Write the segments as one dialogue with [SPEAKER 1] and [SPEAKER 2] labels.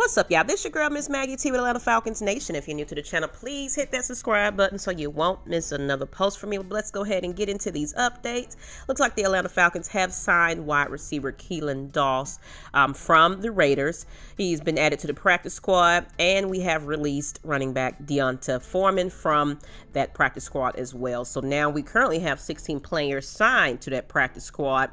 [SPEAKER 1] What's up, y'all? This is your girl, Miss Maggie T with Atlanta Falcons Nation. If you're new to the channel, please hit that subscribe button so you won't miss another post from me. But let's go ahead and get into these updates. Looks like the Atlanta Falcons have signed wide receiver Keelan Doss um, from the Raiders. He's been added to the practice squad, and we have released running back D'Onta Foreman from that practice squad as well. So now we currently have 16 players signed to that practice squad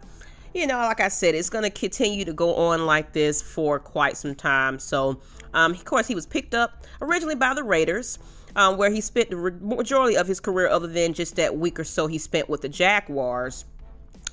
[SPEAKER 1] you know, like I said, it's going to continue to go on like this for quite some time. So, um, of course, he was picked up originally by the Raiders. Um, where he spent the majority of his career, other than just that week or so he spent with the Jaguars.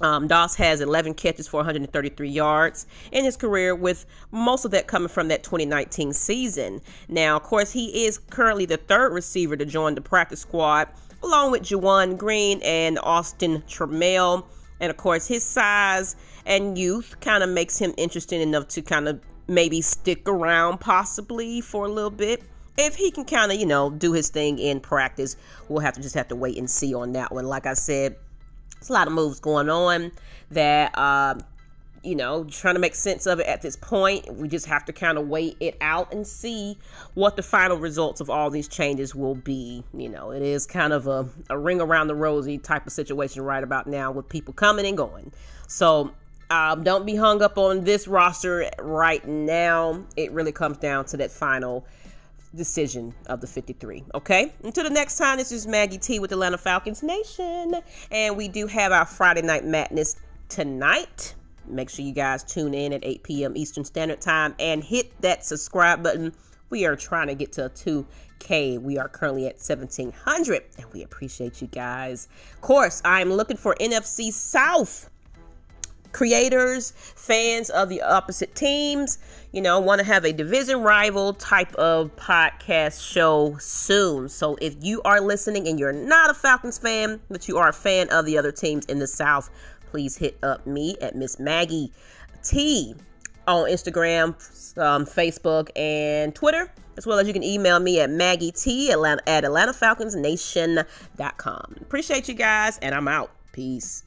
[SPEAKER 1] Um, Doss has 11 catches for 133 yards in his career, with most of that coming from that 2019 season. Now, of course, he is currently the third receiver to join the practice squad, along with Juwan Green and Austin Trammell. And of course, his size and youth kind of makes him interesting enough to kind of maybe stick around possibly for a little bit. If he can kind of, you know, do his thing in practice, we'll have to just have to wait and see on that one. Like I said, there's a lot of moves going on that uh, you know, trying to make sense of it at this point. We just have to kind of wait it out and see what the final results of all these changes will be. You know, it is kind of a, a ring around the rosy type of situation right about now with people coming and going. So um, don't be hung up on this roster right now. It really comes down to that final decision of the 53. Okay. Until the next time, this is Maggie T with Atlanta Falcons Nation. And we do have our Friday Night Madness tonight. Make sure you guys tune in at 8 p.m. Eastern Standard Time and hit that subscribe button. We are trying to get to 2K. We are currently at 1700 and we appreciate you guys. Of course, I'm looking for NFC South creators, fans of the opposite teams, you know, want to have a division rival type of podcast show soon. So if you are listening and you're not a Falcons fan, but you are a fan of the other teams in the South, please hit up me at Miss Maggie T on Instagram, um, Facebook, and Twitter, as well as you can email me at Maggie T at AtlantaFalconsNation.com. Appreciate you guys, and I'm out. Peace.